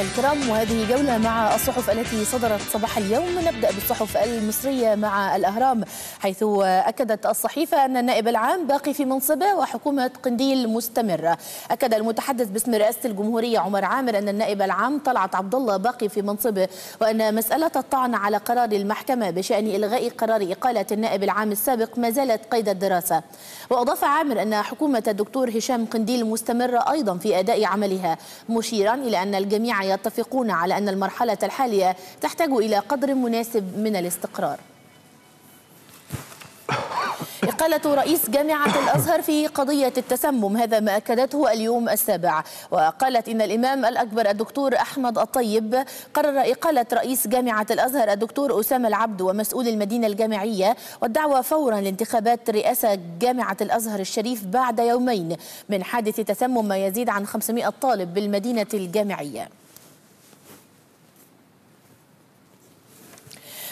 الكرام وهذه جولة مع الصحف التي صدرت صباح اليوم. نبدأ بالصحف المصرية مع الأهرام حيث أكدت الصحيفة أن النائب العام باقي في منصبه وحكومة قنديل مستمرة أكد المتحدث باسم رئاسة الجمهورية عمر عامر أن النائب العام طلعت عبد الله باقي في منصبه وأن مسألة الطعن على قرار المحكمة بشأن إلغاء قرار إقالة النائب العام السابق ما زالت قيد الدراسة. وأضاف عامر أن حكومة الدكتور هشام قنديل مستمرة أيضا في أداء عملها مشيرا إلى أن الجميع يتفقون على أن المرحلة الحالية تحتاج إلى قدر مناسب من الاستقرار. إقالة رئيس جامعة الأزهر في قضية التسمم هذا ما أكدته اليوم السابع. وقالت إن الإمام الأكبر الدكتور أحمد الطيب قرر إقالة رئيس جامعة الأزهر الدكتور أسامة العبد ومسؤول المدينة الجامعية والدعوة فورا لانتخابات رئاسة جامعة الأزهر الشريف بعد يومين. من حادث تسمم ما يزيد عن 500 طالب بالمدينة الجامعية.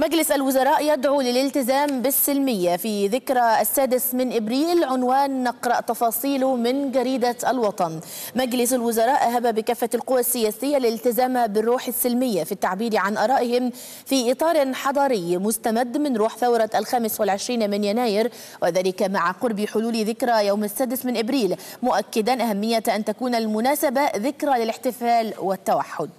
مجلس الوزراء يدعو للالتزام بالسلمية. في ذكرى السادس من إبريل عنوان نقرأ تفاصيله من جريدة الوطن. مجلس الوزراء أهب بكافة القوى السياسية الالتزام بالروح السلمية في التعبير عن أرائهم في إطار حضاري مستمد من روح ثورة الخامس والعشرين من يناير وذلك مع قرب حلول ذكرى يوم السادس من إبريل مؤكدا أهمية أن تكون المناسبة ذكرى للاحتفال والتوحد.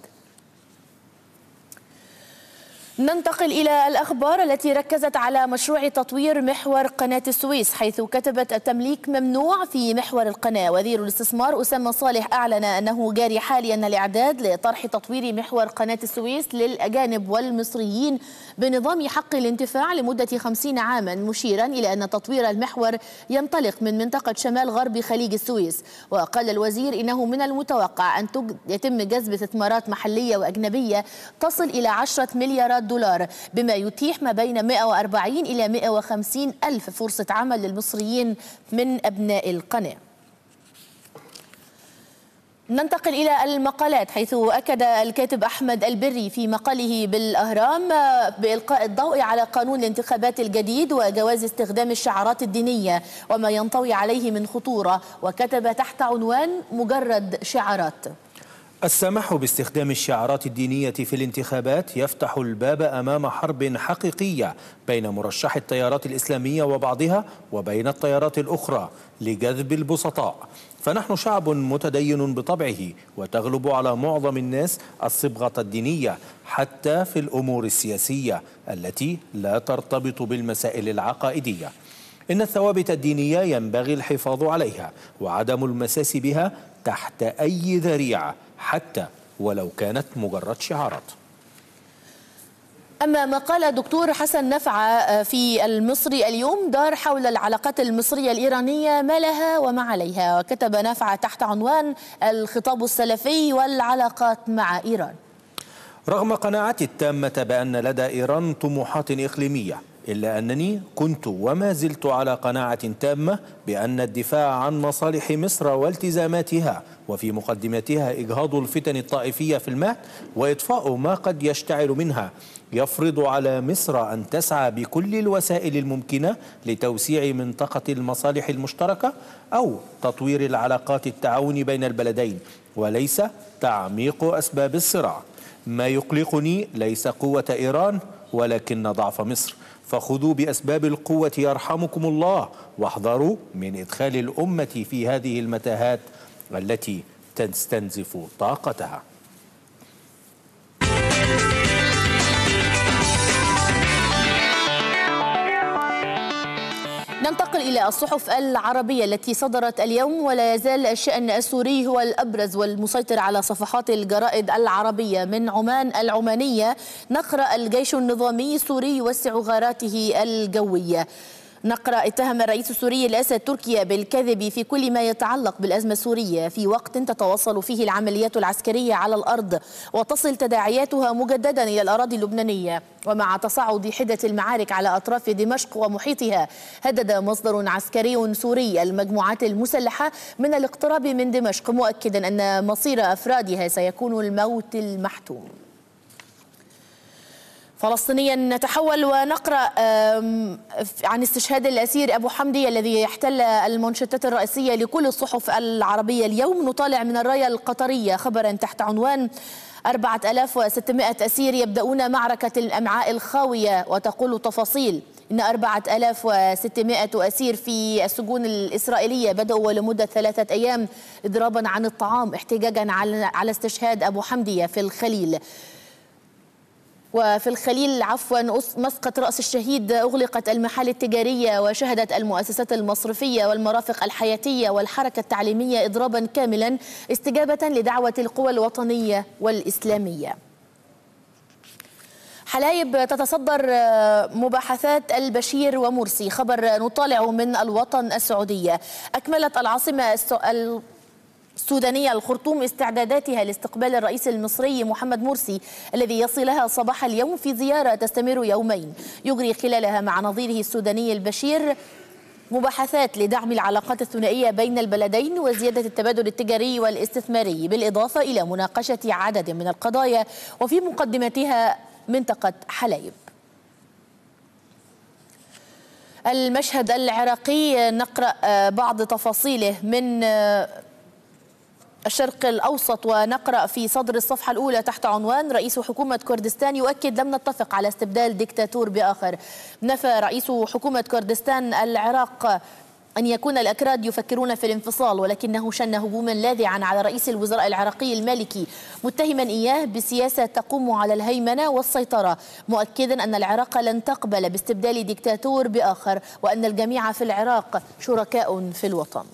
ننتقل إلى الأخبار التي ركزت على مشروع تطوير محور قناة السويس حيث كتبت التمليك ممنوع في محور القناة. وزير الاستثمار أسامة صالح أعلن أنه جاري حاليا الإعداد لطرح تطوير محور قناة السويس للأجانب والمصريين بنظام حق الانتفاع لمدة 50 عاما مشيرا إلى أن تطوير المحور ينطلق من منطقة شمال غرب خليج السويس. وقال الوزير إنه من المتوقع أن يتم جذب استثمارات محلية وأجنبية تصل إلى 10 مليارات دولار بما يتيح ما بين 140 إلى 150 ألف فرصة عمل للمصريين من أبناء القناة. ننتقل إلى المقالات حيث أكد الكاتب أحمد البري في مقاله بالأهرام بإلقاء الضوء على قانون الانتخابات الجديد وجواز استخدام الشعارات الدينية وما ينطوي عليه من خطورة وكتب تحت عنوان مجرد شعارات. السماح باستخدام الشعارات الدينية في الانتخابات يفتح الباب أمام حرب حقيقية بين مرشح التيارات الإسلامية وبعضها وبين التيارات الأخرى لجذب البسطاء. فنحن شعب متدين بطبعه وتغلب على معظم الناس الصبغة الدينية حتى في الأمور السياسية التي لا ترتبط بالمسائل العقائدية. إن الثوابت الدينية ينبغي الحفاظ عليها وعدم المساس بها تحت أي ذريعة حتى ولو كانت مجرد شعارات. أما ما قال دكتور حسن نفعة في المصري اليوم دار حول العلاقات المصرية الإيرانية ما لها وما عليها. وكتب نفعة تحت عنوان الخطاب السلفي والعلاقات مع إيران. رغم قناعتي التامة بأن لدى إيران طموحات إقليمية إلا أنني كنت وما زلت على قناعة تامة بأن الدفاع عن مصالح مصر والتزاماتها وفي مقدمتها إجهاض الفتن الطائفية في المهد وإطفاء ما قد يشتعل منها. يفرض على مصر أن تسعى بكل الوسائل الممكنة لتوسيع منطقة المصالح المشتركة أو تطوير العلاقات التعاون بين البلدين وليس تعميق أسباب الصراع. ما يقلقني ليس قوة إيران ولكن ضعف مصر. فخذوا بأسباب القوة يرحمكم الله واحذروا من إدخال الأمة في هذه المتاهات التي تستنزف طاقتها. ننتقل إلى الصحف العربية التي صدرت اليوم ولا يزال الشأن السوري هو الأبرز والمسيطر على صفحات الجرائد العربية. من عمان العمانية نقرأ الجيش النظامي السوري يوسع غاراته الجوية. نقرأ اتهم الرئيس السوري الأسد تركيا بالكذب في كل ما يتعلق بالأزمة السورية. في وقت تتواصل فيه العمليات العسكرية على الأرض وتصل تداعياتها مجددا إلى الأراضي اللبنانية. ومع تصاعد حدة المعارك على أطراف دمشق ومحيطها هدد مصدر عسكري سوري المجموعات المسلحة من الاقتراب من دمشق مؤكدا أن مصير أفرادها سيكون الموت المحتوم. فلسطينيا نتحول ونقرأ عن استشهاد الأسير أبو حمدي الذي احتل المنشطات الرئيسية لكل الصحف العربية اليوم. نطالع من الراية القطرية خبرا تحت عنوان 4600 أسير يبدأون معركة الأمعاء الخاوية. وتقول تفاصيل إن 4600 أسير في السجون الإسرائيلية بدأوا لمدة ثلاثة أيام إضرابا عن الطعام احتجاجا على استشهاد أبو حمدية في الخليل. وفي الخليل عفوا مسقط رأس الشهيد أغلقت المحال التجارية وشهدت المؤسسات المصرفية والمرافق الحياتية والحركة التعليمية إضرابا كاملا استجابة لدعوة القوى الوطنية والإسلامية. حلايب تتصدر مباحثات البشير ومرسي خبر نطالع من الوطن السعودية. أكملت العاصمة السودانية الخرطوم استعداداتها لاستقبال الرئيس المصري محمد مرسي الذي يصلها صباح اليوم في زيارة تستمر يومين. يجري خلالها مع نظيره السوداني البشير مباحثات لدعم العلاقات الثنائية بين البلدين وزيادة التبادل التجاري والاستثماري بالإضافة إلى مناقشة عدد من القضايا وفي مقدمتها منطقة حلايب. المشهد العراقي نقرأ بعض تفاصيله من الشرق الأوسط ونقرأ في صدر الصفحة الأولى تحت عنوان رئيس حكومة كردستان يؤكد لم نتفق على استبدال ديكتاتور بآخر. نفى رئيس حكومة كردستان العراق أن يكون الأكراد يفكرون في الانفصال ولكنه شن هجوما لاذعا على رئيس الوزراء العراقي المالكي متهما إياه بسياسة تقوم على الهيمنة والسيطرة مؤكدا أن العراق لن تقبل باستبدال ديكتاتور بآخر وأن الجميع في العراق شركاء في الوطن.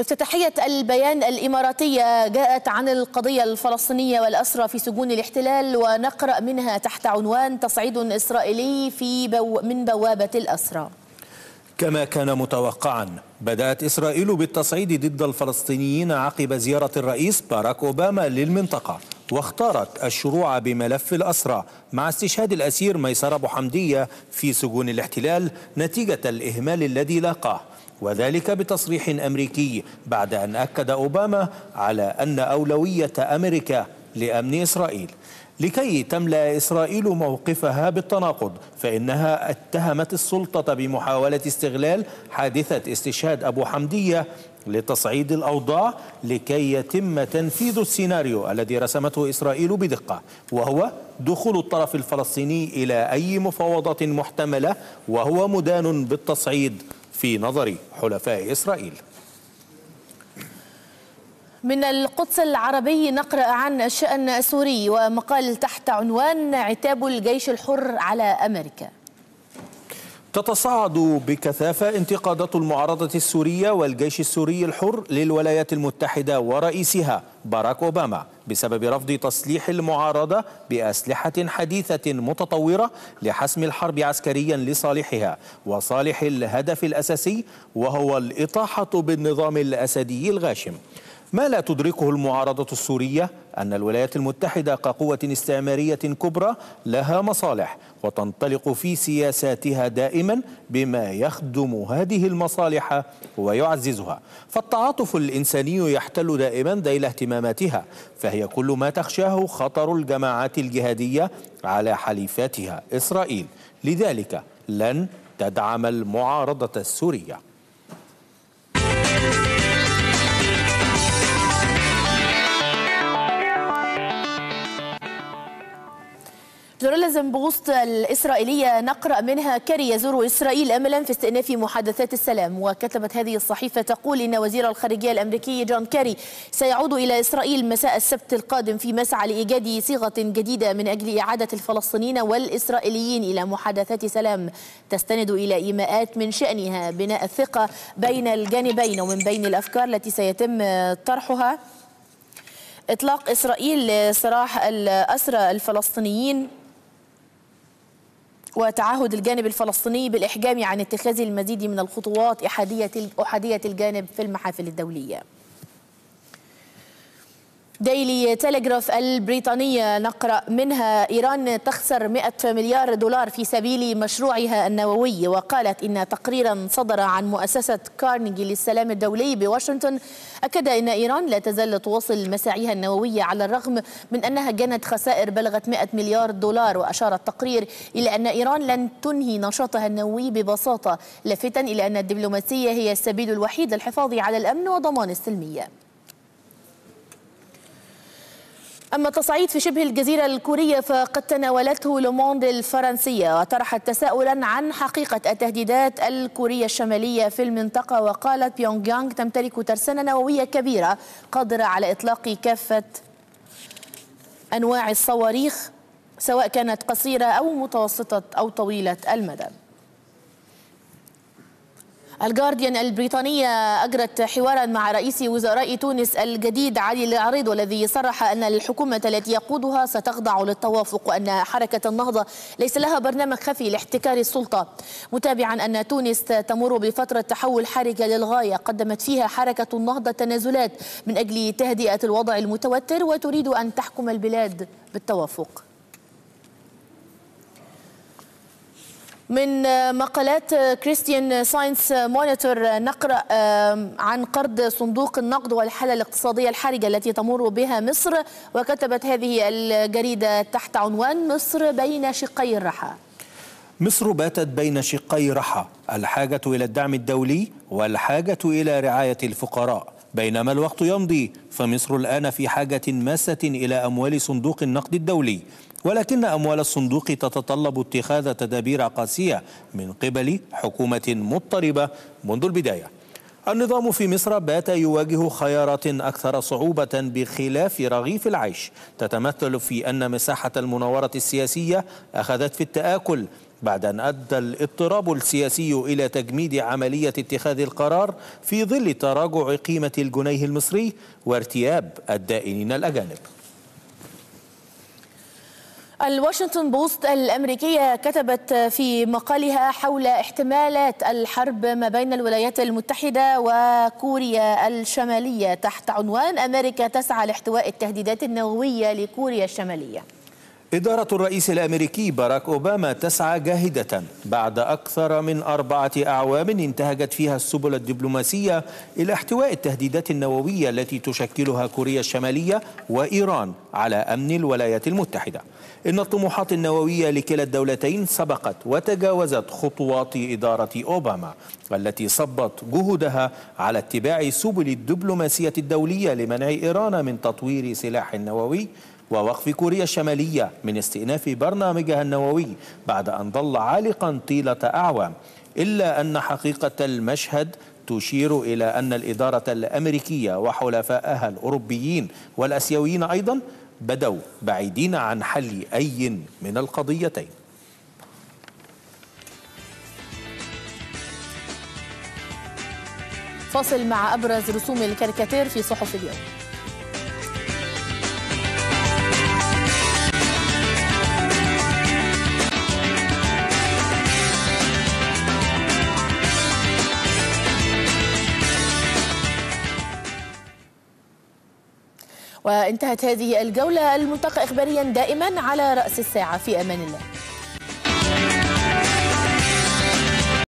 افتتاحية البيان الإماراتية جاءت عن القضية الفلسطينية والأسرى في سجون الاحتلال ونقرأ منها تحت عنوان تصعيد إسرائيلي في بو من بوابة الأسرى. كما كان متوقعا بدأت إسرائيل بالتصعيد ضد الفلسطينيين عقب زيارة الرئيس باراك أوباما للمنطقة واختارت الشروع بملف الأسرى مع استشهاد الأسير ميسر أبو حمدية في سجون الاحتلال نتيجة الإهمال الذي لاقاه. وذلك بتصريح أمريكي بعد أن أكد أوباما على أن أولوية أمريكا لأمن إسرائيل. لكي تملأ إسرائيل موقفها بالتناقض فإنها اتهمت السلطة بمحاولة استغلال حادثة استشهاد أبو حمدية لتصعيد الأوضاع لكي يتم تنفيذ السيناريو الذي رسمته إسرائيل بدقة وهو دخول الطرف الفلسطيني إلى أي مفاوضات محتملة وهو مدان بالتصعيد. في نظر حلفاء إسرائيل. من القدس العربي نقرأ عن الشأن السوري ومقال تحت عنوان عتاب الجيش الحر على أمريكا. تتصاعد بكثافة انتقادات المعارضة السورية والجيش السوري الحر للولايات المتحدة ورئيسها باراك أوباما بسبب رفض تصليح المعارضة بأسلحة حديثة متطورة لحسم الحرب عسكريا لصالحها وصالح الهدف الأساسي وهو الإطاحة بالنظام الأسدي الغاشم. ما لا تدركه المعارضة السورية أن الولايات المتحدة كقوة استعمارية كبرى لها مصالح وتنطلق في سياساتها دائما بما يخدم هذه المصالح ويعززها. فالتعاطف الإنساني يحتل دائما ذيل اهتماماتها فهي كل ما تخشاه خطر الجماعات الجهادية على حليفاتها إسرائيل. لذلك لن تدعم المعارضة السورية. جيروزاليم بوست الإسرائيلية نقرأ منها كيري يزور إسرائيل أملا في استئناف محادثات السلام. وكتبت هذه الصحيفة تقول إن وزير الخارجية الأمريكي جون كيري سيعود إلى إسرائيل مساء السبت القادم في مسعى لإيجاد صيغة جديدة من أجل إعادة الفلسطينيين والإسرائيليين إلى محادثات سلام. تستند إلى إيماءات من شأنها بناء الثقة بين الجانبين ومن بين الأفكار التي سيتم طرحها. إطلاق إسرائيل لسراح الأسرى الفلسطينيين. وتعهد الجانب الفلسطيني بالإحجام عن اتخاذ المزيد من الخطوات أحادية الجانب في المحافل الدولية. ديلي تيليغراف البريطانية نقرأ منها إيران تخسر 100 مليار دولار في سبيل مشروعها النووي وقالت إن تقريرا صدر عن مؤسسة كارنيجي للسلام الدولي بواشنطن أكد أن إيران لا تزال تواصل مساعيها النووية على الرغم من أنها جنت خسائر بلغت 100 مليار دولار وأشار التقرير إلى أن إيران لن تنهي نشاطها النووي ببساطة لافتا إلى أن الدبلوماسية هي السبيل الوحيد للحفاظ على الأمن وضمان السلمية. أما التصعيد في شبه الجزيرة الكورية فقد تناولته لوموند الفرنسية وطرحت تساؤلا عن حقيقة التهديدات الكورية الشمالية في المنطقة وقالت بيونغ يانغ تمتلك ترسانة نووية كبيرة قادرة على إطلاق كافة أنواع الصواريخ سواء كانت قصيرة أو متوسطة أو طويلة المدى. الجارديان البريطانية أجرت حوارا مع رئيس وزراء تونس الجديد علي العريض والذي صرح أن الحكومة التي يقودها ستخضع للتوافق وأن حركة النهضة ليس لها برنامج خفي لاحتكار السلطة. متابعا أن تونس تمر بفترة تحول حرجة للغاية قدمت فيها حركة النهضة تنازلات من أجل تهدئة الوضع المتوتر وتريد أن تحكم البلاد بالتوافق. من مقالات كريستيان ساينس مونيتور نقرأ عن قرض صندوق النقد والحالة الاقتصادية الحرجة التي تمر بها مصر وكتبت هذه الجريدة تحت عنوان مصر بين شقي الرحى. مصر باتت بين شقي رحى الحاجة إلى الدعم الدولي والحاجة إلى رعاية الفقراء. بينما الوقت يمضي فمصر الآن في حاجة ماسة إلى أموال صندوق النقد الدولي. ولكن أموال الصندوق تتطلب اتخاذ تدابير قاسية من قبل حكومة مضطربة منذ البداية. النظام في مصر بات يواجه خيارات أكثر صعوبة بخلاف رغيف العيش. تتمثل في أن مساحة المناورة السياسية أخذت في التآكل بعد أن أدى الاضطراب السياسي إلى تجميد عملية اتخاذ القرار في ظل تراجع قيمة الجنيه المصري وارتياب الدائنين الأجانب. الواشنطن بوست الأمريكية كتبت في مقالها حول احتمالات الحرب ما بين الولايات المتحدة وكوريا الشمالية تحت عنوان أمريكا تسعى لاحتواء التهديدات النووية لكوريا الشمالية. إدارة الرئيس الأمريكي باراك أوباما تسعى جاهدة بعد أكثر من أربعة أعوام انتهجت فيها السبل الدبلوماسية إلى احتواء التهديدات النووية التي تشكلها كوريا الشمالية وإيران على أمن الولايات المتحدة. إن الطموحات النووية لكلا الدولتين سبقت وتجاوزت خطوات إدارة أوباما التي صبت جهودها على اتباع سبل الدبلوماسية الدولية لمنع إيران من تطوير سلاح نووي ووقف كوريا الشمالية من استئناف برنامجها النووي بعد أن ظل عالقا طيلة أعوام إلا أن حقيقة المشهد تشير إلى أن الإدارة الأمريكية وحلفائها الأوروبيين والأسيويين أيضا بدوا بعيدين عن حل أي من القضيتين. فاصل مع أبرز رسوم الكاريكاتير في صحف اليوم. وانتهت هذه الجولة الملتقى إخباريا دائما على رأس الساعة. في أمان الله.